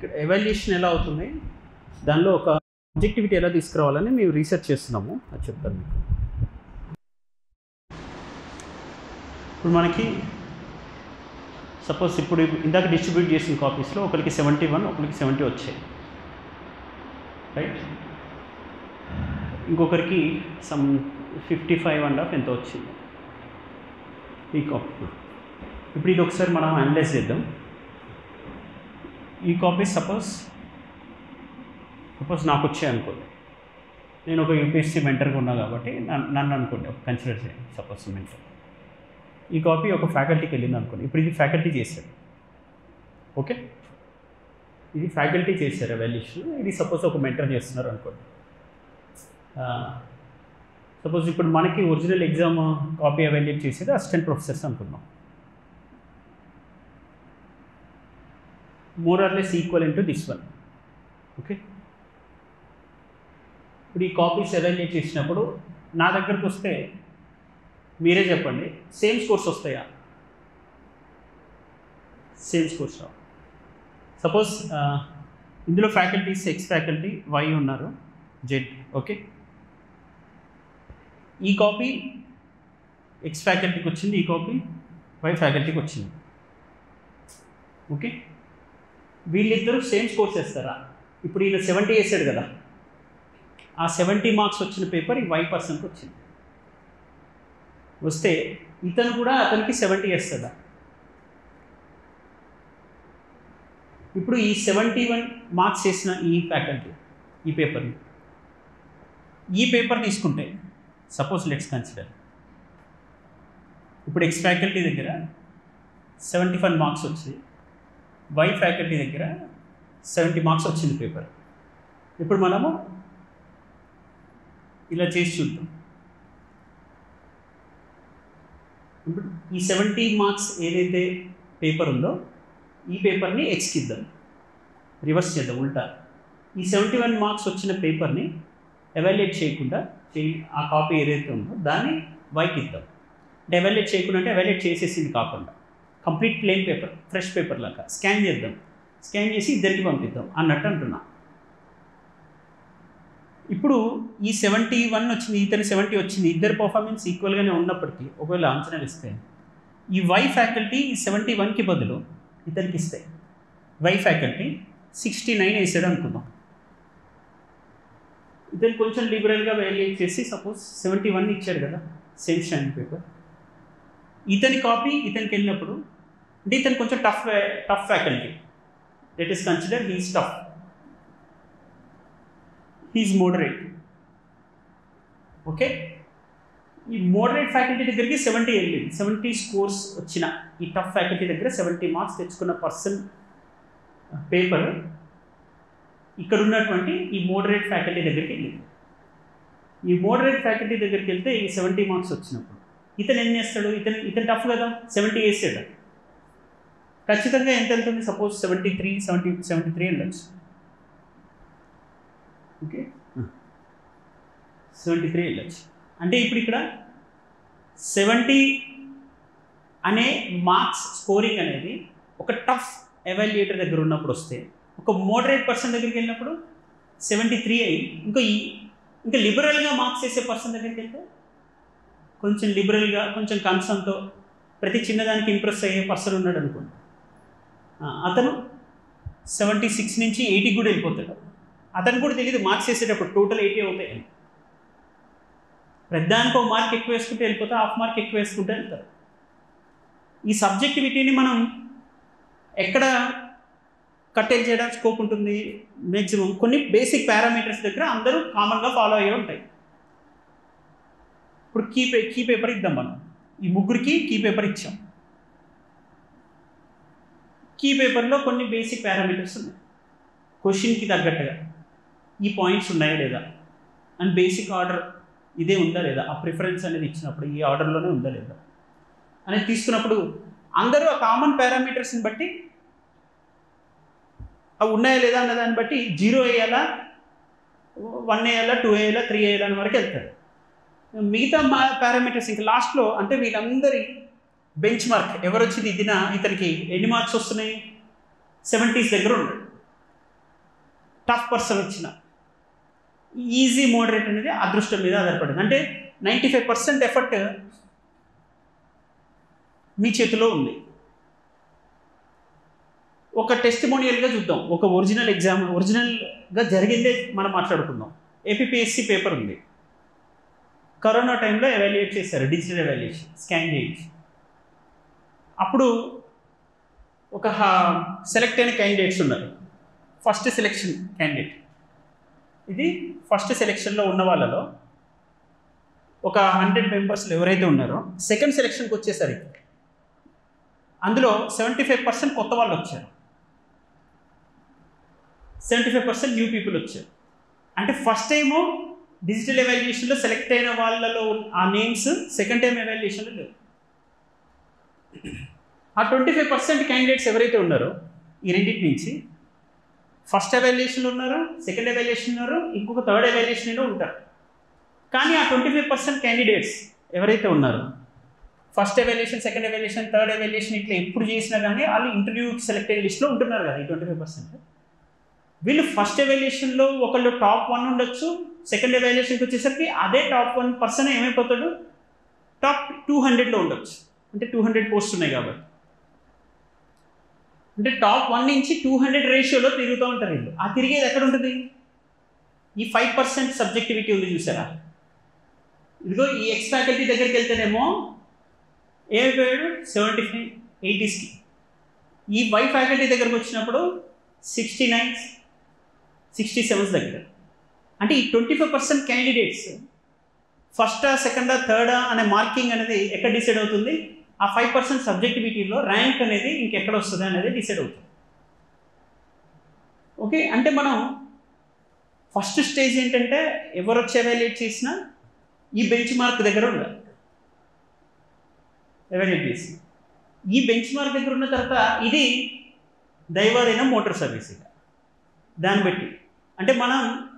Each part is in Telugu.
ఇక్కడ ఎవాల్యుయేషన్ ఎలా అవుతుంది? దానిలో ఒక ఆబ్జెక్టివిటీ ఎలా తీసుకురావాలని మేము రీసెర్చ్ చేస్తున్నాము. అది చెప్తాను మీకు. ఇప్పుడు మనకి సపోజ్ ఇప్పుడు ఇందాక డిస్ట్రిబ్యూట్ చేసిన కాపీస్లో ఒకరికి సెవెంటీ వన్ ఒకరికి సెవెంటీ వచ్చాయి. రైట్ ఇంకొకరికి some fifty five and half ఎంత వచ్చింది. ఈ కాపీ ఇప్పుడు ఇది ఒకసారి మనం అనలైజ్ చేద్దాం. ఈ కాపీ సపోజ్ సపోజ్ నాకు వచ్చాయి అనుకోండి. నేను ఒక యూపీఎస్సీ మెంటర్గా ఉన్నా కాబట్టి నన్ను అనుకోండి ఒక కన్సిడర్ చేయండి సపోజ్ మెంటర్ ఈ కాపీ ఒక ఫ్యాకల్టీకి వెళ్ళింది అనుకోండి. ఇప్పుడు ఇది ఫ్యాకల్టీ చేశారు. ఓకే ఇది ఫ్యాకల్టీ చేశారు వాల్యూషన్ ఇది సపోజ్ ఒక మెంటర్ చేస్తున్నారు అనుకోండి. సపోజ్ ఇప్పుడు మనకి ఒరిజినల్ ఎగ్జామ్ కాపీ అవైలబుల్ చేసేది అసిస్టెంట్ ప్రొఫెసర్స్ అనుకున్నాం more or less equal to this one okay ఇప్పుడు ఈ కాపీస్ ఎవాల్యుయేట్ చేసినప్పుడు నా దగ్గరకు వస్తే మీరే చెప్పండి. సేమ్ స్కోర్స్ వస్తాయా? సేమ్ స్కోర్స్ రావు. సపోజ్ ఇందులో ఫ్యాకల్టీస్ ఎక్స్ ఫ్యాకల్టీ వై ఉన్నారు. జెడ్ ఓకే ఈ కాపీ ఎక్స్ ఫ్యాకల్టీకి వచ్చింది ఈ కాపీ వై ఫ్యాకల్టీకి వచ్చింది. ఓకే వీళ్ళిద్దరూ సేమ్ స్కోర్ వేస్తారా ఇప్పుడు ఈయన సెవెంటీ వేసాడు కదా. ఆ సెవెంటీ మార్క్స్ వచ్చిన పేపర్ ఈ వై పర్సన్కి వచ్చింది. వస్తే ఇతను కూడా అతనికి సెవెంటీ వేస్తుందా ఇప్పుడు ఈ సెవెంటీ వన్ మార్క్స్ వేసిన ఈ ఫ్యాకల్టీ ఈ పేపర్ని ఈ పేపర్ తీసుకుంటే సపోజ్ లెట్స్ కన్సిడర్ ఇప్పుడు ఎక్స్ ఫ్యాకల్టీ దగ్గర సెవెంటీ ఫైవ్ మార్క్స్ వచ్చింది వై ఫ్యాకల్టీ దగ్గర సెవెంటీ మార్క్స్ వచ్చింది పేపర్ ఇప్పుడు మనము ఇలా చేసి చూద్దాం. ఇప్పుడు ఈ సెవెంటీ మార్క్స్ ఏదైతే పేపర్ ఉందో ఈ పేపర్ని ఎక్స్కి ఇద్దాం రివర్స్ చేద్దాం ఉల్టా. ఈ సెవెంటీ వన్ మార్క్స్ వచ్చిన పేపర్ని ఎవాల్యుయేట్ చేయకుండా ఆ కాపీ ఏదైతే ఉందో దాన్ని వైకి ఇద్దాం అంటే ఎవాల్యుయేట్ చేయకుండా అంటే ఎవాల్యుయేట్ చేసేసింది కాకుండా. Complete plain paper fresh paper లాగా. స్కాన్ చేద్దాం. స్కాన్ చేసి ఇద్దరికి పంపిద్దాం అన్నట్టు అంటున్నా. ఇప్పుడు ఈ సెవెంటీ వన్ వచ్చింది ఇతని సెవెంటీ వచ్చింది ఇద్దరు పర్ఫార్మెన్స్ ఈక్వల్గానే ఉన్నప్పటికీ ఒకవేళ అంచనాలు ఇస్తే ఈ వై ఫ్యాకల్టీ ఈ సెవెంటీ వన్కి బదులు ఇతనికి ఇస్తాయి వై ఫ్యాకల్టీ సిక్స్టీ నైన్ వేసాడు అనుకుందాం. ఇతను కొంచెం లిబరల్గా వ్యాల్యూ చేసి సపోజ్ సెవెంటీ వన్ ఇచ్చాడు కదా సేమ్ స్టాండ్ పేపర్ ఇతని కాపీ ఇతనికి వెళ్ళినప్పుడు అంటే ఇతను కొంచెం tough tough faculty that is consider he's tough he's moderate okay ఈ మోడరేట్ ఫ్యాకల్టీ దగ్గరికి సెవెంటీ వెళ్ళింది. సెవెంటీ స్కోర్స్ వచ్చిన. ఈ టఫ్ ఫ్యాకల్టీ దగ్గర సెవెంటీ మార్క్స్ తెచ్చుకున్న పర్సన్ పేపర్ ఇక్కడ ఉన్నటువంటి ఈ మోడరేట్ ఫ్యాకల్టీ దగ్గరికి వెళ్ళింది. ఈ మోడరేట్ ఫ్యాకల్టీ దగ్గరికి వెళ్తే ఈ సెవెంటీ మార్క్స్ వచ్చినప్పుడు. ఇతను ఏం చేస్తాడు? ఇతను ఇతను టఫ్ కదా? సెవెంటీ వేసాడు ఖచ్చితంగా ఎంత వెళ్తుంది? Suppose seventy three seventy seventy three వెళ్ళచ్చు ఓకే సెవెంటీ త్రీ వెళ్ళచ్చు అంటే ఇప్పుడు ఇక్కడ సెవెంటీ అనే మార్క్స్ స్కోరింగ్ అనేది ఒక టఫ్ ఎవాల్యుయేటర్ దగ్గర ఉన్నప్పుడు వస్తే ఒక మోడరేట్ పర్సన్ దగ్గరికి వెళ్ళినప్పుడు సెవెంటీ త్రీ అయ్యి ఇంకా ఈ ఇంకా లిబరల్గా మార్క్స్ వేసే పర్సన్ దగ్గరికి వెళ్తే కొంచెం లిబరల్గా కొంచెం కన్సర్న్తో ప్రతి చిన్నదానికి ఇంప్రెస్ అయ్యే పర్సన్ ఉన్నాడు అనుకోండి. అతను సెవెంటీ సిక్స్ నుంచి ఎయిటీకి కూడా వెళ్ళిపోతాడు. అతను కూడా తెలియదు మార్క్స్ వేసేటప్పుడు టోటల్ ఎయిటీ అవుతాయని. ప్రతిదానికి ఒక మార్క్ ఎక్కువ వేసుకుంటే వెళ్ళిపోతే హాఫ్ మార్క్ ఎక్కువ వేసుకుంటే వెళ్తారు. ఈ సబ్జెక్టివిటీని మనం ఎక్కడ కట్టేల్ చేయడానికి స్కోప్ ఉంటుంది? మ్యాక్సిమం కొన్ని బేసిక్ పారామీటర్స్ దగ్గర అందరూ కామన్గా ఫాలో అయ్యే ఉంటాయి. ఇప్పుడు కీ పే కీ పేపర్ ఇద్దాం మనం. ఈ ముగ్గురికి కీ పేపర్ ఇచ్చాం. కీ పేపర్లో కొన్ని బేసిక్ పారామీటర్స్ ఉన్నాయి. క్వశ్చన్కి తగ్గట్టుగా ఈ పాయింట్స్ ఉన్నాయా లేదా? అండ్ బేసిక్ ఆర్డర్ ఇదే ఉందా లేదా? ఆ ప్రిఫరెన్స్ అనేది ఇచ్చినప్పుడు ఈ ఆర్డర్లోనే ఉందా లేదా? అనేది తీసుకున్నప్పుడు అందరూ ఆ కామన్ పారామీటర్స్ని బట్టి అవి ఉన్నాయా లేదా అన్న దాన్ని బట్టి జీరో వేయాలా? వన్ వేయాలా? టూ వేయాలా? త్రీ వేయాలా అని వరకు వెళ్తారు. మిగతా మా పారామీటర్స్ ఇంకా లాస్ట్లో అంటే వీళ్ళందరి బెంచ్ మార్క్ ఎవరు వచ్చింది దిద్దినా ఇతనికి ఎన్ని మార్క్స్ వస్తున్నాయి? సెవెంటీస్ దగ్గర ఉన్నాడు టఫ్ పర్సన్ వచ్చిన. ఈజీ మోడరేట్ అనేది అదృష్టం మీద ఆధారపడింది. అంటే నైంటీ ఫైవ్ పర్సెంట్ ఎఫర్ట్ మీ చేతిలో ఉంది. ఒక టెస్టిమోనియల్గా చూద్దాం. ఒక ఒరిజినల్ ఎగ్జామ్ ఒరిజినల్గా జరిగిందే మనం మాట్లాడుకుందాం. ఏపీఎస్సి పేపర్ ఉంది. కరోనా టైంలో ఎవాల్యుయేట్ చేశారు డిజిటల్ ఎవాల్యుయేషన్ స్కాన్ చేయించి. అప్పుడు ఒక సెలెక్ట్ అయిన క్యాండిడేట్స్ ఉన్నారు. ఫస్ట్ సెలెక్షన్ క్యాండిడేట్ ఇది ఫస్ట్ సెలెక్షన్లో ఉన్న వాళ్ళలో ఒక హండ్రెడ్ మెంబర్స్లో ఎవరైతే ఉన్నారో సెకండ్ సెలెక్షన్కి వచ్చేసరికి అందులో సెవెంటీ ఫైవ్ పర్సెంట్ కొత్త వాళ్ళు వచ్చారు. Seventy five percent new people వచ్చారు. అంటే ఫస్ట్ టైము డిజిటల్ ఎవాల్యుయేషన్లో సెలెక్ట్ అయిన వాళ్ళలో ఆ నేమ్స్ సెకండ్ టైం ఎవాల్యుయేషన్లో లేవు. ఆ ట్వంటీ ఫైవ్ పర్సెంట్ క్యాండిడేట్స్ ఎవరైతే ఉన్నారో ఈ రెండింటి నుంచి ఫస్ట్ ఎవాల్యుయేషన్లో ఉన్నారు సెకండ్ ఎవాల్యుయేషన్ ఉన్నారు ఇంకొక థర్డ్ ఎవాల్యుయేషన్లో ఉంటారు. కానీ ఆ ట్వంటీ ఫైవ్ పర్సెంట్ క్యాండిడేట్స్ ఎవరైతే ఉన్నారో first evaluation second evaluation third evaluation ఇట్లా ఎప్పుడు చేసినా కానీ వాళ్ళు ఇంటర్వ్యూకి సెలెక్ట్ అయ్యే లిస్ట్లో ఉంటున్నారు కదా ఈ ట్వంటీ ఫైవ్ పర్సెంట్ వీళ్ళు ఫస్ట్ ఎవాల్యుయేషన్లో ఒకళ్ళు టాప్ వన్ ఉండొచ్చు సెకండ్ ఎవాల్యుయేషన్కి వచ్చేసరికి అదే టాప్ వన్ పర్సన్ ఏమైపోతాడు? టాప్ టూ హండ్రెడ్లో ఉండొచ్చు. అంటే టూ హండ్రెడ్ పోస్ట్ ఉన్నాయి కాబట్టి. అంటే టాప్ వన్ నుంచి టూ హండ్రెడ్ రేషియోలో తిరుగుతూ ఉంటారు వీళ్ళు. ఆ తిరిగేది ఎక్కడ ఉంటుంది? ఈ ఫైవ్ పర్సెంట్ సబ్జెక్టివిటీ ఉంది చూసారా? ఇదిగో ఈ ఎక్స్ ఫ్యాకల్టీ దగ్గరికి వెళ్తేనేమో ఏమైపోయాడు? సెవెంటీ ఫైవ్ ఎయిటీస్కి ఈ వై ఫ్యాకల్టీ దగ్గరకు వచ్చినప్పుడు సిక్స్టీ నైన్ సిక్స్టీ సెవెన్స్ దగ్గర. అంటే ఈ ట్వంటీ ఫైవ్ పర్సెంట్ క్యాండిడేట్స్ ఫస్టా సెకండా థర్డా అనే మార్కింగ్ అనేది ఎక్కడ డిసైడ్ అవుతుంది? ఆ ఫైవ్ పర్సెంట్ సబ్జెక్టివిటీలో ర్యాంక్ అనేది ఇంకెక్కడ వస్తుంది అనేది డిసైడ్ అవుతుంది. ఓకే? అంటే మనం ఫస్ట్ స్టేజ్ ఏంటంటే ఎవరు వచ్చి ఎవాల్యుయేట్ చేసినా ఈ బెంచ్ మార్క్ దగ్గర ఉండాలి. ఎవాల్యుయేట్ చేసి. ఈ బెంచ్ మార్క్ దగ్గర ఉన్న తర్వాత ఇది దైవాదైన మోటార్ సర్వీస్ ఇక. దాన్ని బట్టి. అంటే మనం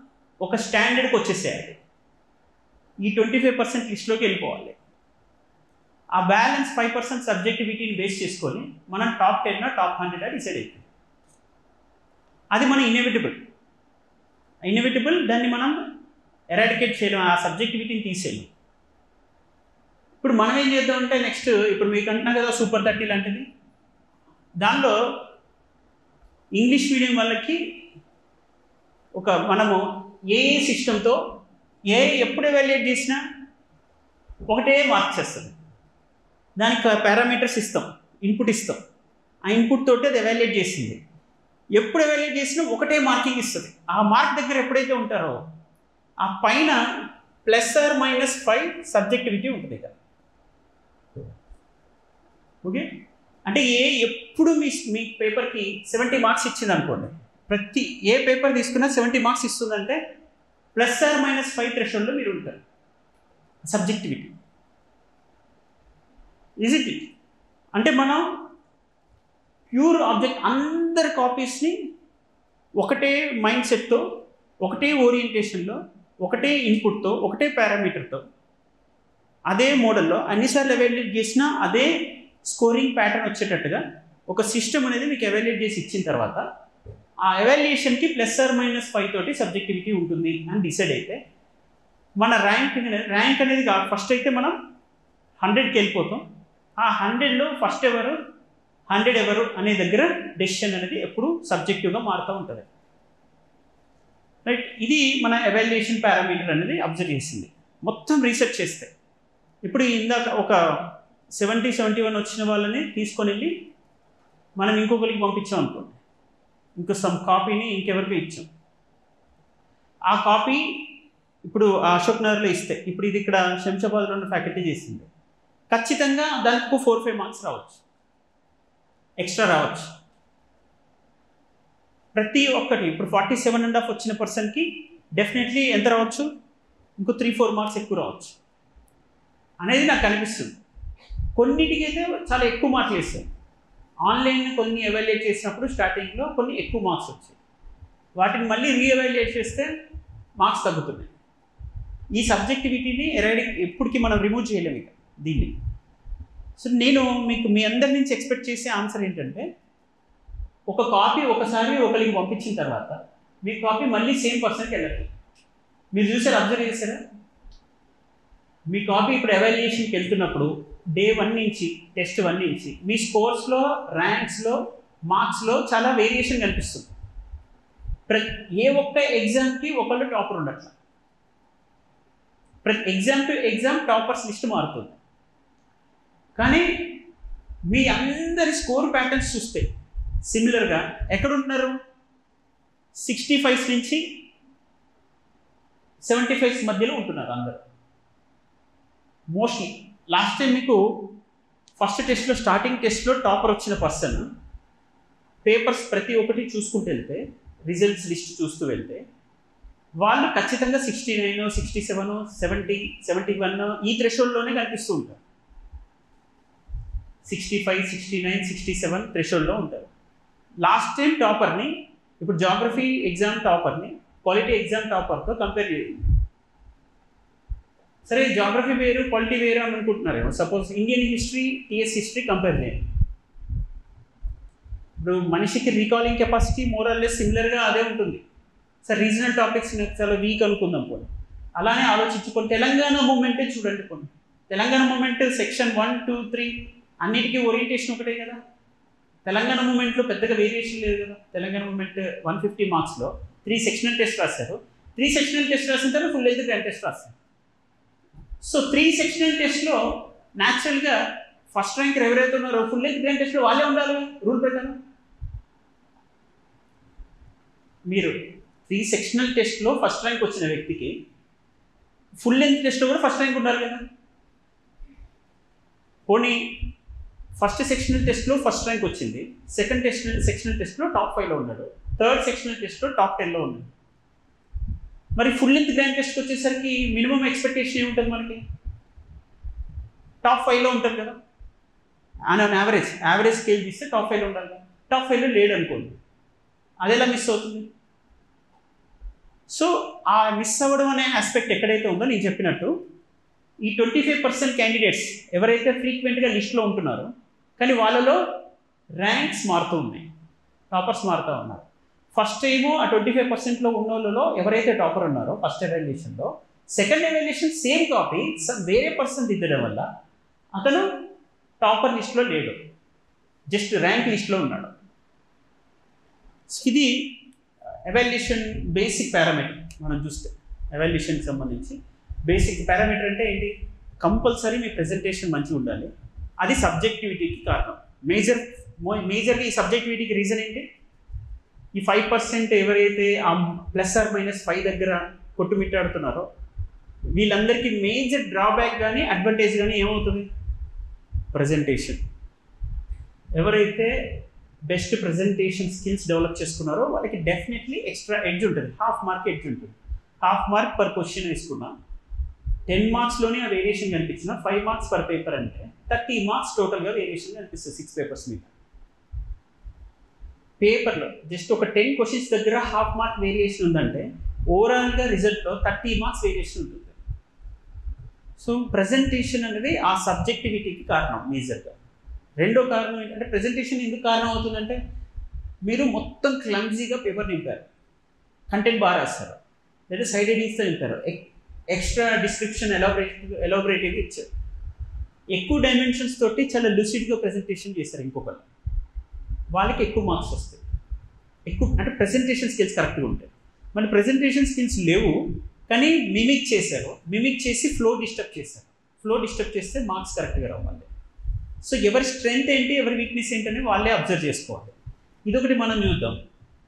ఒక స్టాండర్డ్కి వచ్చేసేయాలి. ఈ ట్వంటీ ఫైవ్ పర్సెంట్ లిస్ట్లోకి వెళ్ళిపోవాలి. ఆ బ్యాలెన్స్ ఫైవ్ పర్సెంట్ సబ్జెక్టివిటీని బేస్ చేసుకొని మనం top ten top hundred decide అవుతుంది అది మన ఇన్ఎవిటబుల్. ఇన్ఎవిటబుల్ దాన్ని మనం ఎరాడికేట్ చేయడం ఆ సబ్జెక్టివిటీని తీసేయలేం. ఇప్పుడు మనం ఏం చేద్దామంటే నెక్స్ట్ ఇప్పుడు మీకు అంటున్నా కదా సూపర్ థర్టీ లాంటిది. దానిలో ఇంగ్లీష్ మీడియం వాళ్ళకి ఒక మనము ఏ ఏ సిస్టంతో ఏ ఎప్పుడు ఎవాల్యుయేట్ చేసినా ఒకటే మార్క్ చేస్తుంది. దానికి పారామీటర్స్ ఇస్తాం ఇన్పుట్ ఇస్తాం. ఆ ఇన్పుట్ తోటి అది ఎవాల్యుయేట్ చేసింది. ఎప్పుడు ఎవాల్యుయేట్ చేసినా ఒకటే మార్కింగ్ ఇస్తుంది. ఆ మార్క్ దగ్గర ఎప్పుడైతే ఉంటారో ఆ పైన plus or minus five subjectivity ఉంటుంది కదా ఓకే అంటే ఏ ఎప్పుడు మీ మీ పేపర్కి సెవెంటీ మార్క్స్ ఇచ్చింది అనుకోండి ప్రతి ఏ పేపర్ తీసుకున్నా సెవెంటీ మార్క్స్ ఇస్తుందంటే ప్లస్ ఆర్ మైనస్ ఫైవ్ థ్రెషోల్డ్లో మీరు ఉంటారు. సబ్జెక్టివిటీ ఈజ్ ఇట్ ఇట్ అంటే మనం ప్యూర్ ఆబ్జెక్ట్ అందరి కాపీస్ని ఒకటే మైండ్ సెట్తో ఒకటే ఓరియంటేషన్లో ఒకటే ఇన్పుట్తో ఒకటే పారామీటర్తో అదే మోడల్లో అన్నిసార్లు ఎవాల్యుయేట్ చేసినా అదే స్కోరింగ్ ప్యాటర్న్ వచ్చేటట్టుగా ఒక సిస్టమ్ అనేది మీకు ఎవాల్యుయేట్ చేసి ఇచ్చిన తర్వాత ఆ ఎవాల్యుయేషన్కి ప్లస్ ఆర్ మైనస్ ఫైవ్ తోటి సబ్జెక్టివిటీ ఉంటుంది అని డిసైడ్ అయితే మన ర్యాంక్ ర్యాంక్ అనేది కాదు. ఫస్ట్ అయితే మనం హండ్రెడ్కి వెళ్ళిపోతాం. ఆ హండ్రెడ్లో ఫస్ట్ ఎవరు? హండ్రెడ్ ఎవరు అనే దగ్గర డెసిషన్ అనేది ఎప్పుడు సబ్జెక్టివ్గా మారుతూ ఉంటుంది. రైట్ ఇది మన ఎవాల్యుయేషన్ పారామీటర్ అనేది అబ్జర్వ్ చేసింది. మొత్తం రీసెర్చ్ చేస్తే ఇప్పుడు ఇందాక ఒక సెవెంటీ సెవెంటీ వన్ వచ్చిన వాళ్ళని తీసుకొని వెళ్ళి మనం ఇంకొకరికి పంపించాం అనుకోండి. ఇంకో సమ్ కాపీని ఇంకెవరికో ఇచ్చాం. ఆ కాపీ ఇప్పుడు అశోక్ నగర్లో ఇస్తే ఇప్పుడు ఇది ఇక్కడ శంషాబాద్లో ఉన్న ఫ్యాకల్టీ చేసింది. ఖచ్చితంగా దానికి ఫోర్ ఫైవ్ మార్క్స్ రావచ్చు. ఎక్స్ట్రా రావచ్చు. ప్రతి ఒక్కటి ఇప్పుడు ఫార్టీ సెవెన్ అండ్ హాఫ్ వచ్చిన పర్సన్కి డెఫినెట్లీ ఎంత రావచ్చు? ఇంకో త్రీ ఫోర్ మార్క్స్ ఎక్కువ రావచ్చు. అనేది నాకు కనిపిస్తుంది కొన్నిటికైతే చాలా ఎక్కువ మార్కులు వేస్తాయి ఆన్లైన్ కొన్ని ఎవాల్యుయేట్ చేసినప్పుడు స్టార్టింగ్లో కొన్ని ఎక్కువ మార్క్స్ వచ్చాయి. వాటిని మళ్ళీ రీఎవాల్యుయేట్ చేస్తే మార్క్స్ తగ్గుతున్నాయి. ఈ సబ్జెక్టివిటీని ఎరైడింగ్ ఎప్పటికీ మనం రిమూవ్ చేయలేము ఇక దీన్ని. సో నేను మీకు మీ అందరి నుంచి ఎక్స్పెక్ట్ చేసే ఆన్సర్ ఏంటంటే ఒక కాపీ ఒకసారి ఒకరికి పంపించిన తర్వాత మీ కాపీ మళ్ళీ సేమ్ పర్సన్కి వెళ్ళదు మీరు చూసారు అబ్జర్వ్ చేశారా? మీ కాపీ ఇప్పుడు ఎవాల్యుయేషన్కి వెళ్తున్నప్పుడు డే వన్ నుంచి టెస్ట్ వన్ నుంచి మీ స్కోర్స్లో ర్యాంక్స్లో మార్క్స్లో చాలా వేరియేషన్ కనిపిస్తుంది. ప్రతి ఏ ఒక్క ఎగ్జామ్కి ఒకళ్ళు టాపర్ ఉండట్ల. ప్రతి exam to exam toppers list మారుతుంది. కానీ మీ అందరి స్కోర్ ప్యాటర్న్స్ చూస్తే సిమిలర్గా ఎక్కడ ఉంటున్నారు సిక్స్టీ ఫైవ్స్ నుంచి సెవెంటీ ఫైవ్స్ మధ్యలో ఉంటున్నారు అందరు. మోస్ట్లీ లాస్ట్ టైం మీకు ఫస్ట్ టెస్ట్లో స్టార్టింగ్ టెస్ట్లో టాపర్ వచ్చిన పర్సన్ పేపర్స్ ప్రతి ఒక్కటి చూసుకుంటూ వెళ్తే రిజల్ట్స్ లిస్ట్ చూస్తూ వెళ్తే వాళ్ళు ఖచ్చితంగా sixty nine sixty seven seventy seventy one ఈ థ్రెషోల్డ్లోనే కనిపిస్తూ ఉంటారు. Sixty five sixty nine sixty seven థ్రెషోల్డ్లో ఉంటారు. లాస్ట్ టైం టాపర్ని ఇప్పుడు జాగ్రఫీ ఎగ్జామ్ టాపర్ని క్వాలిటీ ఎగ్జామ్ టాపర్తో కంపేర్ చేయండి. సరే జాగ్రఫీ వేరు క్వాలిటీ వేరు అని అనుకుంటున్నారేమో suppose Indian history TS history compare చేయండి. ఇప్పుడు మనిషికి రీకాలింగ్ కెపాసిటీ మోరల్లెస్ సిమిలర్గా అదే ఉంటుంది. సార్ రీజనల్ టాపిక్స్ నాకు చాలా వీక్ అనుకుందాం పోనీ. అలానే ఆలోచించుకొని తెలంగాణ మూమెంటే చూడండి కొన్ని Telangana movement section one two three అన్నిటికీ ఓరియంటేషన్ ఒకటే కదా. తెలంగాణ మూమెంట్లో పెద్దగా వేరియేషన్ లేదు కదా. తెలంగాణ మూమెంట్ వన్ ఫిఫ్టీ మార్క్స్లో త్రీ సెక్షనల్ టెస్ట్ రాశారు. త్రీ సెక్షనల్ టెస్ట్ రాసిన తర్వాత ఫుల్ అయితే గ్రాండ్ టెస్ట్ రాశారు. సో త్రీ సెక్షనల్ టెస్ట్లో న్యాచురల్గా ఫస్ట్ ర్యాంక్ ఎవరైతే ఉన్నారో ఫుల్ లెంత్ గ్రాండ్ టెస్ట్లో వాళ్ళే ఉండాలి రూల్ ప్రకారం? మీరు త్రీ సెక్షనల్ టెస్ట్లో ఫస్ట్ ర్యాంక్ వచ్చిన వ్యక్తికి ఫుల్ లెంత్ టెస్ట్లో కూడా ఫస్ట్ ర్యాంక్ ఉండాలి కదా? పోనీ ఫస్ట్ సెక్షనల్ టెస్ట్లో ఫస్ట్ ర్యాంక్ వచ్చింది సెకండ్ టెస్ట్ సెక్షనల్ టెస్ట్లో టాప్ ఫైవ్లో ఉన్నాడు థర్డ్ సెక్షనల్ టెస్ట్లో టాప్ టెన్లో ఉన్నాడు. మరి ఫుల్ లెంత్ గ్రాండ్ టెస్ట్కి వచ్చేసరికి మినిమం ఎక్స్పెక్టేషన్ ఏముంటుంది మనకి? టాప్ ఫైవ్లో ఉంటుంది కదా? ఆన్ యావరేజ్ యావరేజ్ స్కేల్ తీస్తే టాప్ ఫైవ్లో ఉండాలి కదా? టాప్ ఫైవ్లో లేడు అనుకోండి. అదేలా మిస్ అవుతుంది? సో ఆ మిస్ అవ్వడం అనే ఆస్పెక్ట్ ఎక్కడైతే ఉందో నేను చెప్పినట్టు ఈ ట్వంటీ ఫైవ్ పర్సెంట్ క్యాండిడేట్స్ ఎవరైతే ఫ్రీక్వెంట్గా లిస్ట్లో ఉంటున్నారో కానీ వాళ్ళలో ర్యాంక్స్ మారుతూ ఉన్నాయి. టాపర్స్ మారుతూ ఉన్నారు. ఫస్ట్ ఏమో ఆ ట్వంటీ ఫైవ్ పర్సెంట్లో ఉన్న వాళ్ళలో ఎవరైతే టాపర్ ఉన్నారో ఫస్ట్ ఎవాల్యుయేషన్లో సెకండ్ ఎవాల్యుయేషన్ సేమ్ కాపీ వేరే పర్సన్ దిద్దడం వల్ల అతను టాపర్ లిస్ట్లో లేడు. జస్ట్ ర్యాంక్ లిస్ట్లో ఉన్నాడు. ఇది ఎవాల్యుయేషన్ బేసిక్ పారామీటర్ మనం చూస్తే ఎవాల్యుయేషన్కి సంబంధించి బేసిక్ పారామీటర్ అంటే ఏంటి? కంపల్సరీ మీ ప్రెజెంటేషన్ మంచిగా ఉండాలి. అది సబ్జెక్టివిటీకి కారణం. మేజర్ మేజర్గా ఈ సబ్జెక్టివిటీకి రీజన్ ఏంటి? ఈ ఫైవ్ పర్సెంట్ ఎవరైతే ఆ ప్లస్ ఆర్ మైనస్ ఫైవ్ దగ్గర కొట్టుమిట్టాడుతున్నారో వీళ్ళందరికీ మేజర్ డ్రాబ్యాక్ కానీ అడ్వాంటేజ్ కానీ ఏమవుతుంది? ప్రజెంటేషన్ ఎవరైతే బెస్ట్ ప్రజెంటేషన్ స్కిల్స్ డెవలప్ చేసుకున్నారో వాళ్ళకి డెఫినెట్లీ ఎక్స్ట్రా ఎడ్జ్ ఉంటుంది. హాఫ్ మార్క్ ఎడ్జ్ ఉంటుంది. హాఫ్ మార్క్ పర్ క్వశ్చన్ వేసుకున్నా టెన్ మార్క్స్లోనే ఆ వేరియేషన్ కనిపించిన ఫైవ్ మార్క్స్ పర్ పేపర్ అంటే థర్టీ మార్క్స్ టోటల్గా వేరియేషన్ కనిపిస్తుంది సిక్స్ పేపర్స్ మీద. పేపర్లో జస్ట్ ఒక టెన్ క్వశ్చన్స్ దగ్గర హాఫ్ మార్క్ వేరియేషన్ ఉందంటే ఓవరాల్గా రిజల్ట్లో థర్టీ మార్క్స్ వేరియేషన్ ఉంటుంది. సో ప్రజెంటేషన్ అనేది ఆ సబ్జెక్టివిటీకి కారణం మేజర్గా. రెండో కారణం ఏంటంటే ప్రజెంటేషన్ ఎందుకు కారణం అవుతుందంటే మీరు మొత్తం క్లమ్జీగా పేపర్ నింపారు. కంటెంట్ బాగా రాస్తారు. లేదా సైడ్ ఎడింగ్స్తో నింపారు. ఎక్స్ట్రా డిస్క్రిప్షన్ ఎలాబరేట్ ఎలాబరేటివ్గా ఇచ్చారు. ఎక్కువ డైమెన్షన్స్ తోటి చాలా లూసిడ్గా ప్రజెంటేషన్ చేశారు ఇంకొకరు వాళ్ళకి ఎక్కువ మార్క్స్ వస్తాయి. ఎక్కువ అంటే ప్రజెంటేషన్ స్కిల్స్ కరెక్ట్గా ఉంటాయి. మన ప్రజెంటేషన్ స్కిల్స్ లేవు కానీ మిమిక్ చేశారు. మిమిక్ చేసి ఫ్లో డిస్టర్బ్ చేశారు. ఫ్లో డిస్టర్బ్ చేస్తే మార్క్స్ కరెక్ట్గా రావాలి. సో ఎవరి స్ట్రెంగ్త్ ఏంటి ఎవరి వీక్నెస్ ఏంటని వాళ్ళే అబ్జర్వ్ చేసుకోవాలి. ఇదొకటి మనం చూద్దాం.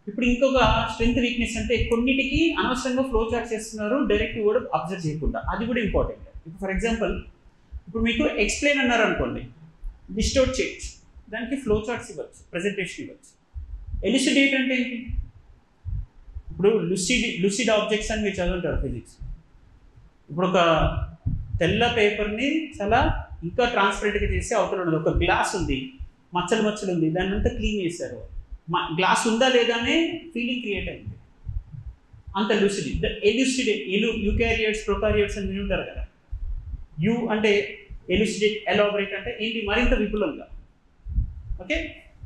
ఇప్పుడు ఇంకొక స్ట్రెంగ్త్ వీక్నెస్ అంటే కొన్నిటికి అనవసరంగా ఫ్లో చార్ట్ చేస్తున్నారు డైరెక్ట్ కూడా అబ్జర్వ్ చేయకుండా. అది కూడా ఇంపార్టెంట్ ఇప్పుడు ఫర్ ఎగ్జాంపుల్ ఇప్పుడు మీకు ఎక్స్ప్లెయిన్ అన్నారు అనుకోండి. లిస్ట్ అవుట్ చేయొచ్చు దానికి ఫ్లో చార్ట్స్ ఇవ్వచ్చు ప్రజెంటేషన్ ఇవ్వచ్చు. ఎలిసిడేట్ అంటే ఏంటి? ఇప్పుడు లుసిడ్ లుసిడ్ ఆబ్జెక్ట్స్ అని మీరు చదువుంటారు ఫిజిక్స్ ఇప్పుడు ఒక తెల్ల పేపర్ని చాలా ఇంకా ట్రాన్స్పరెంట్గా చేసి అవతల ఉండదు ఒక గ్లాస్ ఉంది మచ్చలు మచ్చలు ఉంది దాన్ని అంతా క్లీన్ చేశారు. గ్లాస్ ఉందా లేదా అనే ఫీలింగ్ క్రియేట్ అయింది. అంత లూసిడ్ ఎల్యూసిడ్ ఎలు యూకారియట్స్ ప్రొకారియట్స్ అని ఉంటారు కదా. యు అంటే ఎలుసిడేట్ ఎలాబరేట్ అంటే ఏంటి? మరింత విపులంగా. ఓకే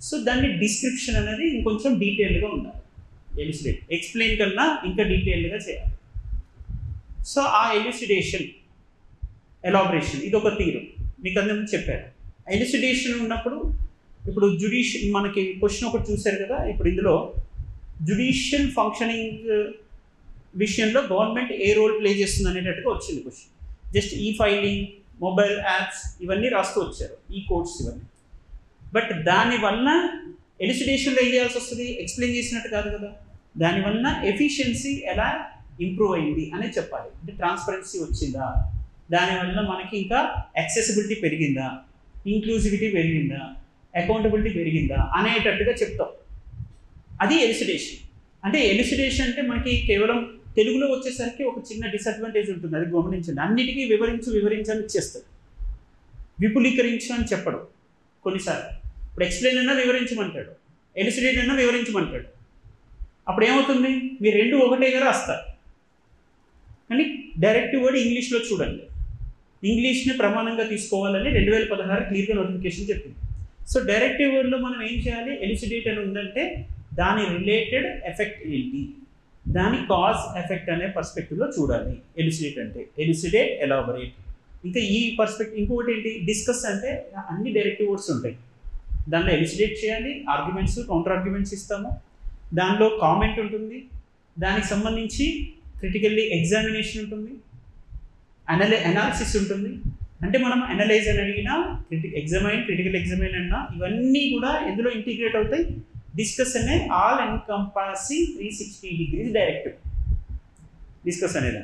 సో దాన్ని డిస్క్రిప్షన్ అనేది ఇంకొంచెం డీటెయిల్గా ఉండాలి. ఎలిసిడేట్ ఎక్స్ప్లెయిన్ కన్నా ఇంకా డీటెయిల్డ్గా చేయాలి. సో ఆ ఎలిసిడేషన్ ఎలాబరేషన్ ఇది ఒక తీరు. మీకు అందరం చెప్పారు ఎలిసిడేషన్ ఉన్నప్పుడు ఇప్పుడు జుడిషియల్ మనకి క్వశ్చన్ ఒకటి చూశారు కదా ఇప్పుడు ఇందులో జుడిషియల్ ఫంక్షనింగ్ విషయంలో గవర్నమెంట్ ఏ రోల్ ప్లే చేస్తుంది అనేటట్టుగా వచ్చింది క్వశ్చన్ జస్ట్ ఈ ఫైలింగ్ మొబైల్ యాప్స్ ఇవన్నీ రాస్తూ వచ్చారు. ఈ కోడ్స్ ఇవన్నీ. బట్ దానివల్ల ఎలిసిడేషన్లో ఏం చేయాల్సి వస్తుంది ఎక్స్ప్లెయిన్ చేసినట్టు కాదు కదా. దానివల్ల ఎఫిషియన్సీ ఎలా ఇంప్రూవ్ అయింది అనేది చెప్పాలి. అంటే ట్రాన్స్పరెన్సీ వచ్చిందా? దానివల్ల మనకి ఇంకా యాక్సెసిబిలిటీ పెరిగిందా? ఇంక్లూజివిటీ పెరిగిందా? అకౌంటబిలిటీ పెరిగిందా? అనేటట్టుగా చెప్తాం. అది ఎలిసిడేషన్ అంటే ఎలిసిడేషన్ అంటే మనకి కేవలం తెలుగులో వచ్చేసరికి ఒక చిన్న డిసడ్వాంటేజ్ ఉంటుంది. అది గమనించండి. అన్నిటికీ వివరించు వివరించని ఇచ్చేస్తుంది విపులీకరించు అని చెప్పడం. కొన్నిసార్లు. ఇప్పుడు ఎక్స్ప్లెయిన్ అన్నా వివరించమంటాడు. ఎలిసిడేట్ అన్నా వివరించమంటాడు. అప్పుడు ఏమవుతుంది మీరు రెండు ఒకటేగా రాస్తారు కానీ డైరెక్ట్ వర్డ్ ఇంగ్లీష్లో చూడండి. ఇంగ్లీష్ని ప్రమాణంగా తీసుకోవాలని రెండు వేల పదహారు క్లియర్గా నోటిఫికేషన్ చెప్పింది. సో డైరెక్టివ్ వర్డ్లో మనం ఏం చేయాలి? ఎలిసిడేట్ అని ఉందంటే దాని రిలేటెడ్ ఎఫెక్ట్ ఏంటి? దాని కాజ్ ఎఫెక్ట్ అనే పర్స్పెక్టివ్లో చూడాలి. ఎలిసిడేట్ అంటే ఎలిసిడేట్ ఎలాబరేట్ ఇంకా ఈ పర్స్పెక్టివ్ ఇంకొకటి ఏంటి? డిస్కస్ అంటే అన్ని డైరెక్టివ్ వర్డ్స్ ఉంటాయి. దానిలో ఎలిసిడేట్ చేయాలి ఆర్గ్యుమెంట్స్ కౌంటర్ ఆర్గ్యుమెంట్స్ ఇస్తాము. దానిలో కామెంట్ ఉంటుంది. దానికి సంబంధించి క్రిటికల్లీ ఎగ్జామినేషన్ ఉంటుంది. అనలై అనాలిసిస్ ఉంటుంది. అంటే మనం అనలైజ్ అని అడిగినా క్రిటి ఎగ్జామైన్ క్రిటికల్ ఎగ్జామైన్ అన్నా ఇవన్నీ కూడా ఎందులో ఇంటిగ్రేట్ అవుతాయి? డిస్కస్ అనే all encompassing three sixty degrees direct discuss అనేది.